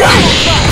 Shut up!